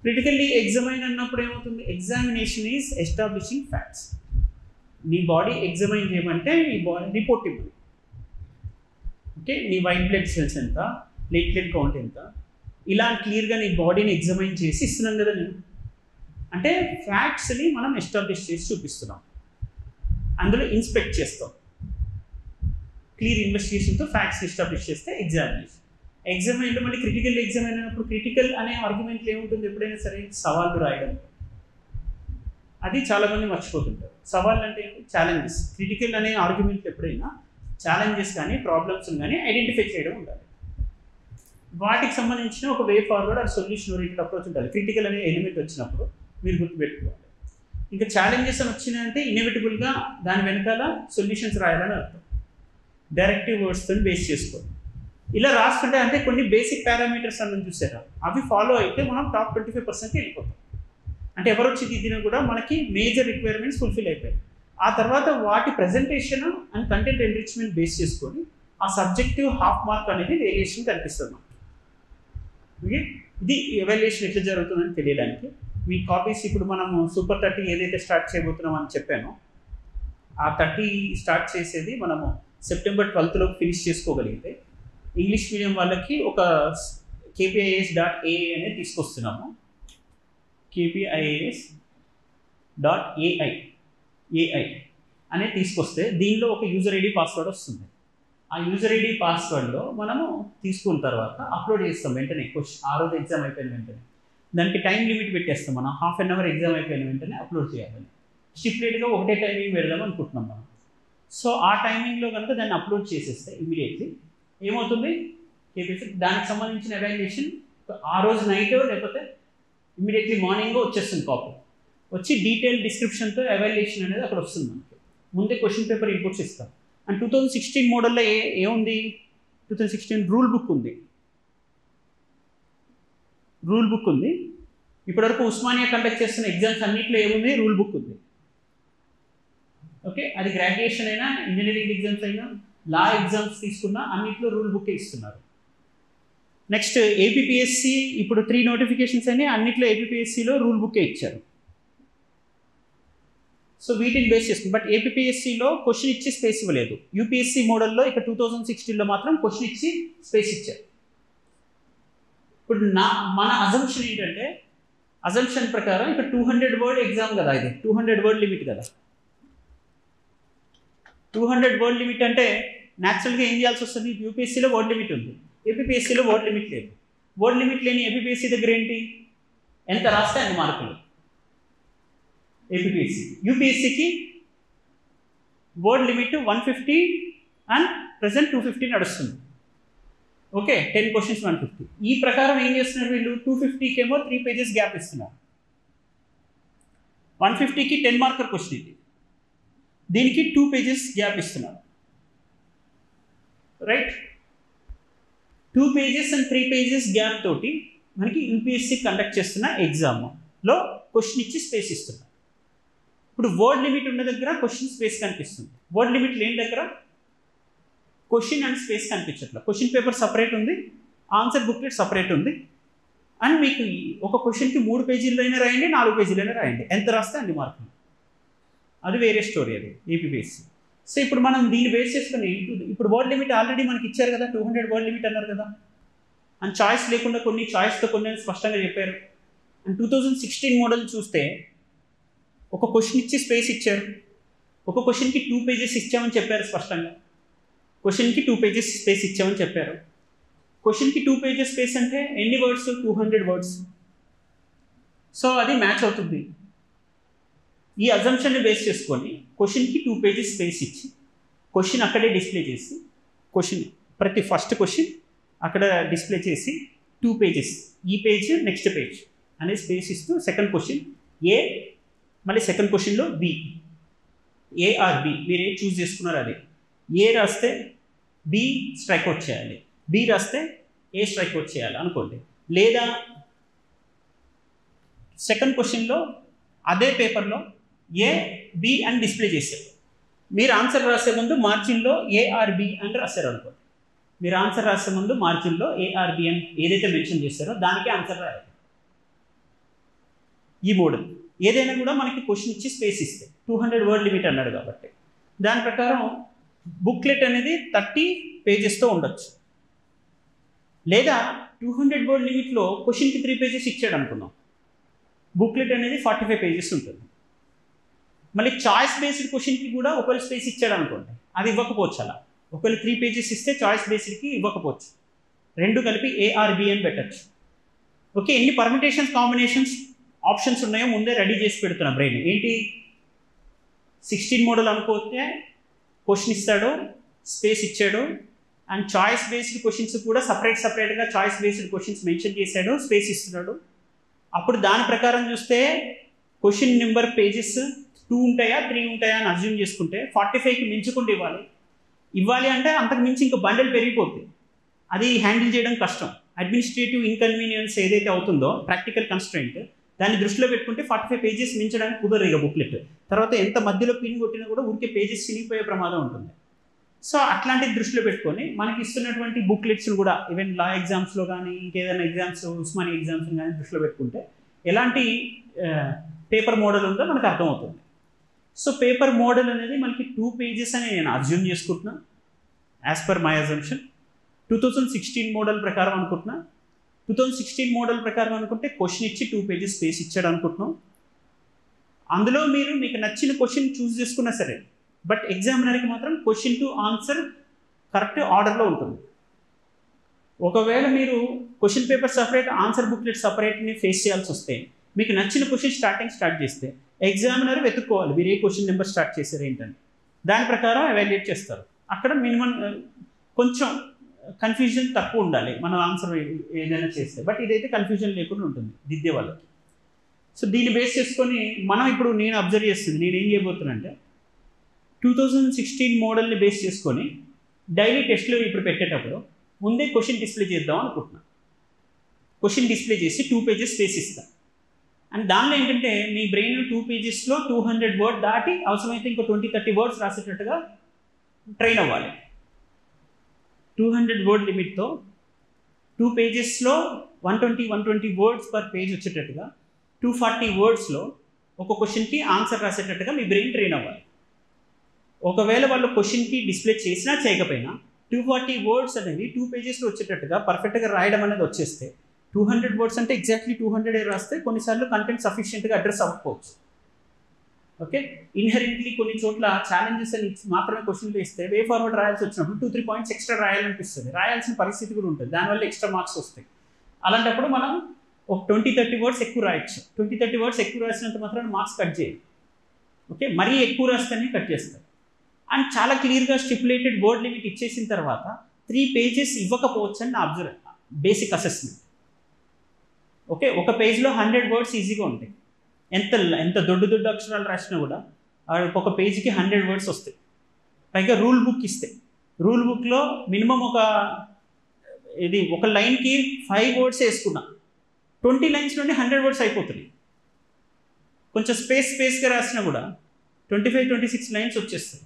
క్రిటికల్లీ ఎగ్జామైన్ అన్నప్పుడు ఏమవుతుంది? ఎగ్జామినేషన్ ఈజ్ ఎస్టాబ్లిషింగ్ ఫ్యాక్ట్స్ నీ బాడీ ఎగ్జామైన్ చేయమంటే నీ బాడీ రిపోర్ట్ ఇవ్వాలి ఓకే నీ వైట్ బ్లడ్ సెల్స్ ఎంత? ప్లేట్లెట్ కౌంట్ ఎంత? ఇలా క్లియర్గా నీ బాడీని ఎగ్జామైన్ చేసి ఇస్తున్నాం కదా నేను. అంటే ఫ్యాక్ట్స్ని మనం ఎస్టాబ్లిష్ చేసి చూపిస్తున్నాం. అందులో ఇన్స్పెక్ట్ చేస్తాం. క్లియర్ ఇన్వెస్టిగేషన్తో ఫ్యాక్ట్స్ ఎస్టాబ్లిష్ చేస్తే ఎగ్జామినేషన్ ఎగ్జామినేషన్ మళ్ళీ క్రిటికల్ ఎగ్జామ్ అయినప్పుడు క్రిటికల్ అనే ఆర్గ్యుమెంట్లు ఏముంటుంది ఎప్పుడైనా సరే? సవాళ్ళు రాయడం. అది చాలామంది మర్చిపోతుంటారు. సవాళ్ళు అంటే ఛాలెంజెస్ క్రిటికల్ అనే ఆర్గ్యుమెంట్ ఎప్పుడైనా ఛాలెంజెస్ కానీ ప్రాబ్లమ్స్ కానీ ఐడెంటిఫై చేయడం ఉండాలి. వాటికి సంబంధించిన ఒక వే ఫార్వర్డ్ ఆ సొల్యూషన్ ఓరియంటెడ్ అప్రోచ్ ఉండాలి. క్రిటికల్ అనే ఎలిమెంట్ వచ్చినప్పుడు మీరు గుర్తుపెట్టుకోవాలి. ఇంకా ఛాలెంజెస్ అని వచ్చినాయంటే ఇన్ఎవిటబుల్గా దాని వెనకాల సొల్యూషన్స్ రాయాలని అర్థం. డైరెక్టివ్ వర్డ్స్తో బేస్ చేసుకోవాలి. ఇలా రాసుకుంటే అంటే కొన్ని బేసిక్ పారామీటర్స్ అన్నది చూసారా? అవి ఫాలో అయితే మనం టాప్ ట్వంటీ ఫైవ్ పర్సెంట్ వెళ్ళిపోతాం. అంటే ఎవరు వచ్చి దిద్దినా కూడా మనకి మేజర్ రిక్వైర్మెంట్స్ ఫుల్ఫిల్ అయిపోయాయి. ఆ తర్వాత వాటి presentation and content enrichment base చేసుకొని ఆ సబ్జెక్టివ్ హాఫ్ మార్క్ అనేది వేరియేషన్ కనిపిస్తుంది ఓకే ఇది ఎవాల్యుయేషన్ ఎట్లా జరుగుతుందని తెలియడానికి మీ కాపీస్ ఇప్పుడు మనము సూపర్ థర్టీ ఏదైతే స్టార్ట్ చేయబోతున్నాం అని చెప్పానో ఆ థర్టీ స్టార్ట్ చేసేది మనము సెప్టెంబర్ ట్వెల్త్లో ఫినిష్ చేసుకోగలిగితే ఇంగ్లీష్ మీడియం వాళ్ళకి ఒక కేపీఐఎస్ డాట్ ఏ అనేది తీసుకొస్తున్నాము. కేపీఐఏఎస్ డాట్ ఏఐ ఏఐ అనేది తీసుకొస్తే దీనిలో ఒక యూజర్ ఐడి పాస్వర్డ్ వస్తుంది. ఆ యూజర్ ఐడి పాస్వర్డ్లో మనము తీసుకున్న తర్వాత అప్లోడ్ చేస్తాం వెంటనే. క్వశ్చన్ ఆ రోజు ఎగ్జామ్ అయిపోయిన వెంటనే. దానికి టైం లిమిట్ పెట్టేస్తాం మనం. హాఫ్ అన్ అవర్ ఎగ్జామ్ అయిపోయిన వెంటనే అప్లోడ్ చేయాలని స్టిప్లెట్గా ఒకటే టైమింగ్ పెడదాం అనుకుంటున్నాం మనం. సో ఆ టైమింగ్లో కనుక దాన్ని అప్లోడ్ చేసేస్తే ఇమీడియట్లీ ఏమవుతుంది? కేపీసీ దానికి సంబంధించిన ఎవాల్యుయేషన్ ఆ రోజు నైట్ లేకపోతే ఇమీడియట్లీ మార్నింగ్ వచ్చేస్తుంది కాపీ వచ్చి డీటెయిల్ డిస్క్రిప్షన్తో ఎవాల్యుయేషన్ అనేది అక్కడ వస్తుంది మనకి. ముందే క్వశ్చన్ పేపర్ ఇన్పుట్స్ ఇస్తాం. అండ్ టూ థౌజండ్ సిక్స్టీన్ మోడల్లో ఏ ఏముంది two thousand sixteen rule book ఉంది. రూల్ బుక్ ఉంది. ఇప్పటివరకు ఉస్మానియా కండక్ట్ చేస్తున్న ఎగ్జామ్స్ అన్నింటిలో ఏముంది? రూల్ బుక్ ఉంది. ఓకే అది గ్రాడ్యుయేషన్ అయినా ఇంజనీరింగ్ ఎగ్జామ్స్ అయినా లా ఎగ్జామ్స్ తీసుకున్నా అన్నింటిలో రూల్ బుక్ ఇస్తున్నారు. నెక్స్ట్ ఏపీఎస్సి ఇప్పుడు త్రీ నోటిఫికేషన్స్ అని అన్నిట్లో ఏపీఎస్సిలో రూల్ బుక్కే ఇచ్చారు. సో వీటిని బేస్ చేసుకుని బట్ ఏపీఎస్సిలో క్వశ్చన్ ఇచ్చి స్పేస్ ఇవ్వలేదు. యూపీఎస్సి మోడల్లో ఇక టూ థౌజండ్ సిక్స్టీన్లో మాత్రం క్వశ్చన్ ఇచ్చి స్పేస్ ఇచ్చారు. ఇప్పుడు నా మన అజంప్షన్ ఏంటంటే అజంప్షన్ ప్రకారం ఇక టూ హండ్రెడ్ వర్డ్ ఎగ్జామ్ కదా ఇది. టూ హండ్రెడ్ వర్డ్ లిమిట్ కదా. టూ హండ్రెడ్ వర్డ్ లిమిట్ అంటే న్యాచురల్గా ఏం చేయాల్సి వస్తుంది? యూపీఎస్సీలో వర్డ్ లిమిట్ ఉంది. ఏపీఎస్సీలో వర్డ్ లిమిట్ లేదు. వర్డ్ లిమిట్ లేని ఏపీఎస్సీ దగ్గర ఏంటి? ఎంత రాస్తే అన్ని మార్కులు APSC యూపీఎస్సీకి word limit one fifty and present two fifty నడుస్తుంది. Okay ten questions one fifty ఈ ప్రకారం ఏం చేస్తున్నారు వీళ్ళు? టూ ఫిఫ్టీకి ఏమో త్రీ పేజెస్ గ్యాప్ ఇస్తున్నారు. వన్ ఫిఫ్టీకి టెన్ మార్కర్ క్వశ్చన్ ఇది. దీనికి టూ పేజెస్ గ్యాప్ ఇస్తున్నారు. Right two pages and three pages gap తోటి మనకి యూపీఎస్సీ కండక్ట్ చేస్తున్న ఎగ్జామ్లో క్వశ్చన్ ఇచ్చి స్పేస్ ఇస్తున్నారు. ఇప్పుడు వర్డ్ లిమిట్ ఉన్న దగ్గర క్వశ్చన్ స్పేస్ కనిపిస్తుంది. వర్డ్ లిమిట్ లేని దగ్గర క్వశ్చన్ అండ్ స్పేస్ కనిపించట్లేదు. క్వశ్చన్ పేపర్ సపరేట్ ఉంది. ఆన్సర్ బుక్లెట్ సపరేట్ ఉంది. అండ్ మీకు ఒక క్వశ్చన్కి మూడు పేజీలైనా రాయండి నాలుగు పేజీలైనా రాయండి. ఎంత రాస్తే అన్ని మార్కులు. అది వేరే స్టోరీ అది ఏపీపీఎస్సీ సో ఇప్పుడు మనం దీన్ని బేస్ చేసుకుని ఇప్పుడు వర్డ్ లిమిట్ ఆల్రెడీ మనకి ఇచ్చారు కదా టూ హండ్రెడ్ వర్డ్ లిమిట్ అన్నారు కదా. అండ్ చాయిస్ లేకుండా కొన్ని చాయిస్తో కొన్ని స్పష్టంగా చెప్పారు. And two thousand sixteen model చూస్తే ఒక క్వశ్చన్ ఇచ్చి స్పేస్ ఇచ్చారు. ఒక క్వశ్చన్కి టూ పేజెస్ ఇచ్చామని చెప్పారు స్పష్టంగా. క్వశ్చన్కి టూ పేజెస్ స్పేస్ ఇచ్చామని చెప్పారు. క్వశ్చన్కి టూ పేజెస్ స్పేస్ అంటే ఎన్ని words two hundred words so అది మ్యాచ్ అవుతుంది. ఈ అజంప్షన్ని బేస్ చేసుకొని క్వశ్చన్కి టూ పేజెస్ స్పేస్ ఇచ్చి క్వశ్చన్ అక్కడే డిస్ప్లే చేసి క్వశ్చన్ ప్రతి ఫస్ట్ క్వశ్చన్ అక్కడ డిస్ప్లే చేసి టూ పేజెస్ ఈ పేజ్ నెక్స్ట్ పేజ్ అనే స్పేస్ ఇస్తూ సెకండ్ క్వశ్చన్ ఏ మళ్ళీ సెకండ్ క్వశ్చన్లో బి ఏఆర్ బి మీరు ఏ చూస్ చేసుకున్నారు అది. ఏ రాస్తే బి స్ట్రైక్ అవుట్ చేయాలి. బి రాస్తే ఏ స్ట్రైక్ అవుట్ చేయాలి అనుకోండి. లేదా సెకండ్ క్వశ్చన్లో అదే పేపర్లో ఏ బి అని డిస్ప్లే చేశారు. మీరు ఆన్సర్ రాసే ముందు మార్జిన్లో ఏఆర్బి అని రాశారు అనుకోండి మీరు ఆన్సర్ రాసే ముందు మార్జిన్లో ఏఆర్బి అని ఏదైతే మెన్షన్ చేశారో దానికే ఆన్సర్ రాయాలి. ఈ మోడల్ ఏదైనా కూడా మనకి క్వశ్చన్ ఇచ్చి స్పేస్ ఇస్తే. టూ హండ్రెడ్ వర్డ్ లిమిట్ అన్నాడు కాబట్టి. దాని ప్రకారం బుక్లెట్ అనేది థర్టీ పేజెస్తో ఉండొచ్చు. లేదా టూ హండ్రెడ్ వర్డ్ లిమిట్లో క్వశ్చన్కి త్రీ పేజెస్ ఇచ్చాడు అనుకుందాం. బుక్లెట్ అనేది ఫార్టీ ఫైవ్ పేజెస్ ఉంటుంది. మళ్ళీ చాయిస్ బేస్డ్ క్వశ్చన్కి కూడా ఒకవేళ స్పేస్ ఇచ్చాడు అనుకోండి. అది ఇవ్వకపోవచ్చు అలా. ఒకవేళ త్రీ పేజెస్ ఇస్తే చాయిస్ బేస్డ్కి ఇవ్వకపోవచ్చు. రెండు కలిపి ఏఆర్బి అని పెట్టచ్చు. ఓకే ఎన్ని పర్మిటేషన్స్ కాంబినేషన్స్ ఆప్షన్స్ ఉన్నాయో ముందే రెడీ చేసి పెడుతున్నా బ్రెయిన్ ఏంటి? సిక్స్టీన్ మోడల్ అనుకోతే క్వశ్చన్ ఇస్తాడు స్పేస్ ఇచ్చాడు అండ్ చాయిస్ బేస్డ్ క్వశ్చన్స్ కూడా సపరేట్ సపరేట్గా చాయిస్ బేస్డ్ క్వశ్చన్స్ మెన్షన్ చేశాడు స్పేస్ ఇస్తున్నాడు. అప్పుడు దాని ప్రకారం చూస్తే క్వశ్చన్ నెంబర్ పేజెస్ టూ ఉంటాయా త్రీ ఉంటాయా అని అజ్యూమ్ చేసుకుంటే ఫార్టీ ఫైవ్కి మించకుండా ఇవ్వాలి. ఇవ్వాలి అంటే అంతకు మించి ఇంకా బండలు పెరిగిపోతుంది అది హ్యాండిల్ చేయడం కష్టం. అడ్మినిస్ట్రేటివ్ ఇన్కన్వీనియన్స్ ఏదైతే అవుతుందో ప్రాక్టికల్ కన్స్ట్రెంట్ దాన్ని దృష్టిలో పెట్టుకుంటే ఫార్టీ ఫైవ్ పేజెస్ మించడానికి కుదరదు ఇక బుక్లెట్ తర్వాత ఎంత మధ్యలో పిన్ కొట్టినా కూడా ఊరికే పేజెస్ చినిగిపోయే ప్రమాదం ఉంటుంది. సో అట్లాంటిది దృష్టిలో పెట్టుకొని మనకి ఇస్తున్నటువంటి బుక్లెట్స్ని కూడా ఈవెన్ లా ఎగ్జామ్స్లో కానీ ఇంకేదైనా ఎగ్జామ్స్ ఉస్మానియా ఎగ్జామ్స్ కానీ దృష్టిలో పెట్టుకుంటే ఎలాంటి పేపర్ మోడల్ ఉందో మనకు అర్థమవుతుంది. సో పేపర్ మోడల్ అనేది మనకి టూ పేజెస్ అని నేను అజ్యూమ్ చేసుకుంటున్నా. As per my assumption two thousand sixteen model ప్రకారం అనుకుంటున్నా. టూ థౌజండ్ సిక్స్టీన్ మోడల్ ప్రకారం అనుకుంటే క్వశ్చన్ ఇచ్చి టూ పేజెస్ స్పేస్ ఇచ్చాడు అనుకుంటున్నాం. అందులో మీరు మీకు నచ్చిన క్వశ్చన్ చూస్ చేసుకున్నా సరే బట్ ఎగ్జామినర్కి మాత్రం క్వశ్చన్ టు ఆన్సర్ కరెక్ట్ ఆర్డర్లో ఉంటుంది. ఒకవేళ మీరు question paper separate answer booklet సపరేట్ని face చేయాల్సి వస్తే మీకు నచ్చిన క్వశ్చన్ స్టార్టింగ్ స్టార్ట్ చేస్తే ఎగ్జామినర్ వెతుక్కోవాలి. మీరు ఏ క్వశ్చన్ నెంబర్ స్టార్ట్ చేశారు ఏంటని. దాని ప్రకారం అవాల్యుయేట్ చేస్తారు. అక్కడ మినిమం uh, కొంచెం uh, కన్ఫ్యూజన్ తక్కువ ఉండాలి. మనం ఆన్సర్ ఏదైనా చేస్తే. బట్ ఇదైతే కన్ఫ్యూజన్ లేకుండా ఉంటుంది. దిద్దే వాళ్ళకి. సో దీన్ని బేస్ చేసుకొని మనం ఇప్పుడు నేను అబ్జర్వ్ చేస్తుంది. నేను ఏం చేయబోతున్నానంటే టూ థౌజండ్ సిక్స్టీన్ మోడల్ని బేస్ చేసుకొని డైలీ టెస్ట్లో ఇప్పుడు పెట్టేటప్పుడు ముందే క్వశ్చన్ డిస్ప్లే చేద్దాం అనుకుంటున్నాను క్వశ్చన్ డిస్ప్లే చేసి టూ పేజెస్ స్పేస్ ఇస్తాను అండ్ దానిలో ఏంటంటే మీ బ్రెయిన్ టూ పేజెస్లో టూ హండ్రెడ్ వర్డ్ దాటి అవసరమైతే ఇంకో ట్వంటీ థర్టీ వర్డ్స్ రాసేటట్టుగా ట్రైన్ అవ్వాలి. టూ హండ్రెడ్ వర్డ్ లిమిట్తో two పేజెస్లో one twenty one twenty words per page వచ్చేటట్టుగా టూ ఫార్టీ వర్డ్స్లో ఒక క్వశ్చన్కి ఆన్సర్ రాసేటట్టుగా మీ బ్రెయిన్ ట్రైన్ అవ్వాలి. ఒకవేళ వాళ్ళు క్వశ్చన్కి డిస్ప్లే చేసినా చేయకపోయినా టూ ఫార్టీ వర్డ్స్ అనేవి టూ పేజెస్లో వచ్చేటట్టుగా పర్ఫెక్ట్గా రాయడం అనేది వచ్చేస్తే టూ హండ్రెడ్ వర్డ్స్ అంటే ఎగ్జాక్ట్లీ టూ హండ్రెడ్ రాస్తే కొన్నిసార్లు కంటెంట్ సఫిషియెంట్గా అడ్రస్ అవ్వకపోవచ్చు. ఓకే ఇన్హెరెంట్లీ కొన్ని చోట్ల ఛాలెంజెస్ అని మాత్రమే క్వశ్చన్లు ఇస్తే వే ఫార్వర్డ్ రాయాల్సి వచ్చినప్పుడు టూ త్రీ పాయింట్స్ ఎక్స్ట్రా రాయాలనిపిస్తుంది. రాయాల్సిన పరిస్థితి కూడా ఉంటుంది. దానివల్ల ఎక్స్ట్రా మార్క్స్ వస్తాయి. అలాంటప్పుడు మనం ఒక ట్వంటీ థర్టీ వర్డ్స్ ఎక్కువ రాయొచ్చు. ట్వంటీ థర్టీ వర్డ్స్ ఎక్కువ రాసినంత మాత్రం మార్క్స్ కట్ చేయాలి. ఓకే మరీ ఎక్కువ రాస్తేనే కట్ చేస్తారు. అండ్ చాలా క్లియర్గా స్టిపులేటెడ్ వర్డ్ లిమిట్ ఇచ్చేసిన తర్వాత త్రీ పేజెస్ ఇవ్వకపోవచ్చు అని నా అబ్జర్వ్ బేసిక్ అసెస్మెంట్ ఓకే ఒక పేజ్లో హండ్రెడ్ వర్డ్స్ ఈజీగా ఉంటాయి. ఎంత ఎంత దొడ్డు దొడ్డు అక్షరాలు రాసినా కూడా ఒక పేజీకి హండ్రెడ్ వర్డ్స్ వస్తాయి. పైగా రూల్ బుక్ ఇస్తే. రూల్ బుక్లో మినిమం ఒక ఇది ఒక లైన్కి ఫైవ్ వర్డ్స్ వేసుకున్నా. ట్వంటీ లైన్స్ నుండి హండ్రెడ్ వర్డ్స్ అయిపోతున్నాయి. కొంచెం స్పేస్ స్పేస్గా రాసినా కూడా twenty five twenty six lines వచ్చేస్తాయి.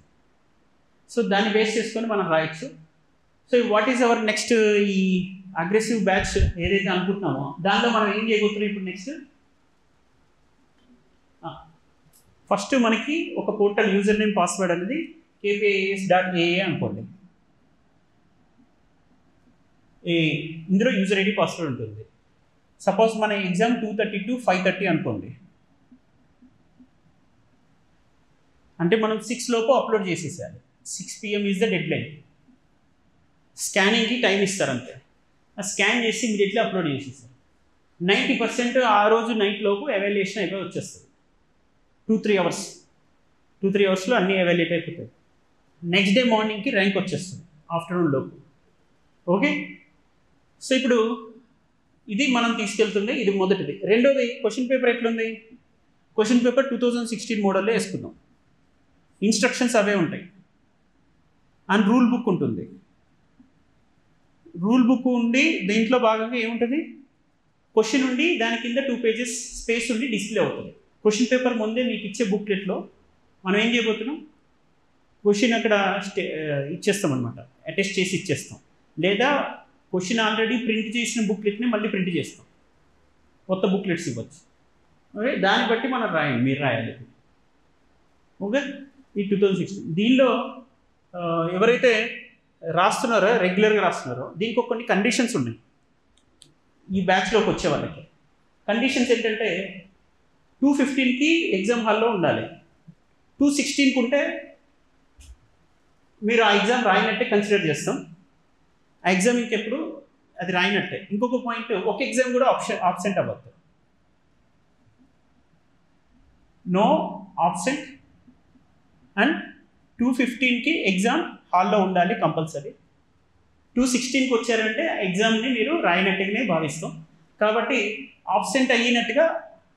సో దాన్ని బేస్ చేసుకొని మనం రాయొచ్చు. So what is our next ఈ అగ్రెసివ్ బ్యాచ్ ఏదైతే అనుకుంటున్నామో దానిలో మనం ఏం చేయబోతున్నాం ఇప్పుడు నెక్స్ట్ ఫస్ట్ మనకి ఒక పోర్టల్ యూజర్ నేమ్ పాస్వర్డ్ అనేది కేపీఐఎస్ డాట్ ఏఏ అనుకోండి. ఏ ఇందులో యూజర్ ఐడి పాస్వర్డ్ ఉంటుంది. సపోజ్ మన exam two thirty to five thirty అనుకోండి. అంటే మనం సిక్స్ లోపు upload చేసేసారి six PM is the deadline స్కానింగ్కి time ఇస్తారు అంతే. స్కాన్ చేసి ఇమీడియట్లీ అప్లోడ్ చేసేసారు. నైంటీ పర్సెంట్ ఆ రోజు నైట్ లోపు ఎవాల్యుయేషన్ అయిపోయి వచ్చేస్తుంది. Two three hours two three అవర్స్లో అన్నీ ఎవాల్యుయేట్ అయిపోతాయి. నెక్స్ట్ డే మార్నింగ్కి ర్యాంక్ వచ్చేస్తుంది ఆఫ్టర్నూన్ లోపు. ఓకే సో ఇప్పుడు ఇది మనం తీసుకెళ్తుంది ఇది మొదటిది. రెండోది క్వశ్చన్ పేపర్ ఎట్లుంది? Question paper two thousand sixteen మోడల్లో వేసుకుందాం. ఇన్స్ట్రక్షన్స్ అవే ఉంటాయి. అండ్ రూల్ బుక్ ఉంటుంది. రూల్ బుక్ ఉండి దీంట్లో భాగంగా ఏముంటుంది? క్వశ్చన్ ఉండి దాని కింద టూ పేజెస్ స్పేస్ ఉండి డిస్ప్లే అవుతుంది. క్వశ్చన్ పేపర్ ముందే మీకు ఇచ్చే బుక్లెట్లో మనం ఏం చేయబోతున్నాం? క్వశ్చన్ అక్కడ స్టే ఇచ్చేస్తాం అనమాట అటెస్ట్ చేసి ఇచ్చేస్తాం. లేదా క్వశ్చన్ ఆల్రెడీ ప్రింట్ చేసిన బుక్లెట్ని మళ్ళీ ప్రింట్ చేస్తాం. కొత్త బుక్లెట్స్ ఇవ్వచ్చు. ఓకే దాన్ని బట్టి మనం రాయండి మీరు రాయాలి. ఓకే ఈ టూ థౌజండ్ సిక్స్టీన్ దీనిలో ఎవరైతే రాస్తున్నారో? రెగ్యులర్గా రాస్తున్నారో? దీనికి కొన్ని కండిషన్స్ ఉన్నాయి. ఈ బ్యాచ్లోకి వచ్చే వాళ్ళకి. కండిషన్స్ ఏంటంటే టూ ఫిఫ్టీన్కి ఎగ్జామ్ హాల్లో ఉండాలి. టూ సిక్స్టీన్కి ఉంటే మీరు ఆ ఎగ్జామ్ రాయినట్టే కన్సిడర్ చేస్తాం. ఆ ఎగ్జామ్ ఇంకెప్పుడు? అది రాయినట్టే. ఇంకొక పాయింట్ ఒక ఎగ్జామ్ కూడా ఆప్షన్ ఆబ్సెంట్ అవ్వద్దు. నో ఆబ్సెంట్ అండ్ టూ ఫిఫ్టీన్కి ఎగ్జామ్ హాల్లో ఉండాలి కంపల్సరీ. టూ సిక్స్టీన్కి వచ్చారంటే ఎగ్జామ్ని మీరు రాయినట్టుగానే భావిస్తాం. కాబట్టి ఆబ్సెంట్ అయినట్టుగా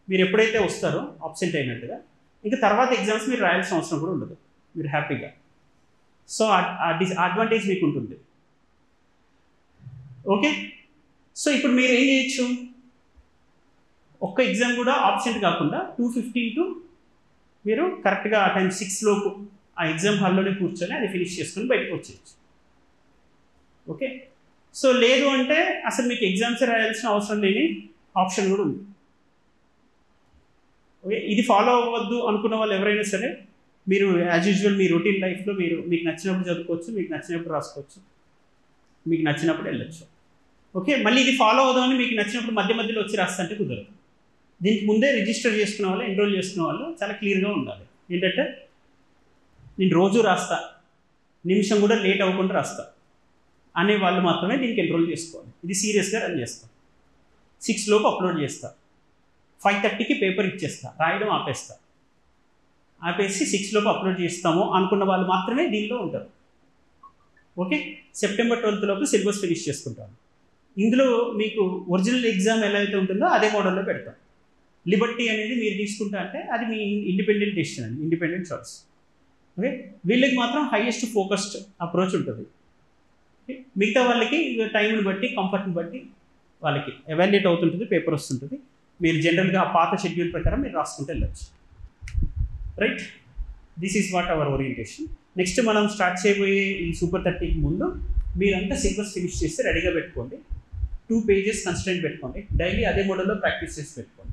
మీరు ఎప్పుడైతే వస్తారో ఆబ్సెంట్ అయినట్టుగా ఇంకా తర్వాత ఎగ్జామ్స్ మీరు రాయాల్సిన అవసరం కూడా ఉండదు. మీరు హ్యాపీగా. సో డిస్ అడ్వాంటేజ్ మీకు ఉంటుంది. ఓకే సో ఇప్పుడు మీరు ఏం చేయొచ్చు? ఒక్క ఎగ్జామ్ కూడా ఆబ్సెంట్ కాకుండా టూ ఫిఫ్టీన్ టు మీరు కరెక్ట్గా ఆ టైం సిక్స్ లోపు ఆ ఎగ్జామ్ హాల్లోనే కూర్చొని అది ఫినిష్ చేసుకొని బయటకు వచ్చేయచ్చు. ఓకే? సో లేదు అంటే అసలు మీకు ఎగ్జామ్స్ రాయాల్సిన అవసరం లేని ఆప్షన్ కూడా ఉంది. ఓకే? ఇది ఫాలో అవ్వద్దు అనుకున్న వాళ్ళు ఎవరైనా సరే మీరు యాజ్ యూజువల్ మీ రొటీన్ లైఫ్లో మీరు మీకు నచ్చినప్పుడు చదువుకోవచ్చు మీకు నచ్చినప్పుడు రాసుకోవచ్చు మీకు నచ్చినప్పుడు వెళ్ళచ్చు. ఓకే? మళ్ళీ ఇది ఫాలో అవుదామని మీకు నచ్చినప్పుడు మధ్య మధ్యలో వచ్చి రాస్తుంటే కుదరదు. దీనికి ముందే రిజిస్టర్ చేసుకున్న వాళ్ళు ఎన్రోల్ చేసుకున్న వాళ్ళు చాలా క్లియర్గా ఉండాలి. ఏంటంటే నేను రోజు రాస్తా. నిమిషం కూడా లేట్ అవ్వకుండా రాస్తా. అనే వాళ్ళు మాత్రమే దీనికి ఎన్రోల్ చేసుకోవాలి. ఇది సీరియస్గా రన్ చేస్తా. సిక్స్ లోపు అప్లోడ్ చేస్తా. ఫైవ్ థర్టీకి పేపర్ ఇచ్చేస్తా. రాయడం ఆపేస్తా. ఆపేసి సిక్స్ లోపు అప్లోడ్ చేస్తాము అనుకున్న వాళ్ళు మాత్రమే దీనిలో ఉంటారు. ఓకే సెప్టెంబర్ ట్వెల్త్ లోపు సిలబస్ ఫినిష్ చేసుకుంటాను. ఇందులో మీకు ఒరిజినల్ ఎగ్జామ్ ఎలా అయితే ఉంటుందో అదే మోడల్లో పెడతాం. లిబర్టీ అనేది మీరు తీసుకుంటా అంటే అది మీ ఇండిపెండెంట్ డెసిషన్ అండి. Independent choice okay? వీళ్ళకి మాత్రం హైయెస్ట్ ఫోకస్డ్ అప్రోచ్ ఉంటుంది. మిగతా వాళ్ళకి టైంని బట్టి కంఫర్ట్ని బట్టి వాళ్ళకి ఎవాల్యుయేట్ అవుతుంటుంది పేపర్ వస్తుంటుంది. మీరు జనరల్గా ఆ పాత షెడ్యూల్ ప్రకారం మీరు రాసుకుంటే వెళ్ళచ్చు. Right this is what our orientation next మనం స్టార్ట్ చేయబోయే ఈ సూపర్ థర్టీకి ముందు మీరంతా సిలబస్ ఫినిష్ చేస్తే రెడీగా పెట్టుకోండి. టూ పేజెస్ కన్స్టెంట్ పెట్టుకోండి. డైలీ అదే మోడల్లో ప్రాక్టీస్ చేసి పెట్టుకోండి.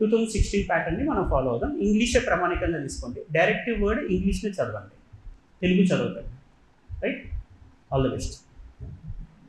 టూ థౌజండ్ సిక్స్టీన్ ప్యాటర్న్ని మనం ఫాలో అవుదాం. ఇంగ్లీషే ప్రామాణికంగా తీసుకోండి. డైరెక్టివ్ వర్డ్ ఇంగ్లీష్నే చదవండి. Telugu చదవకండి. Right all the best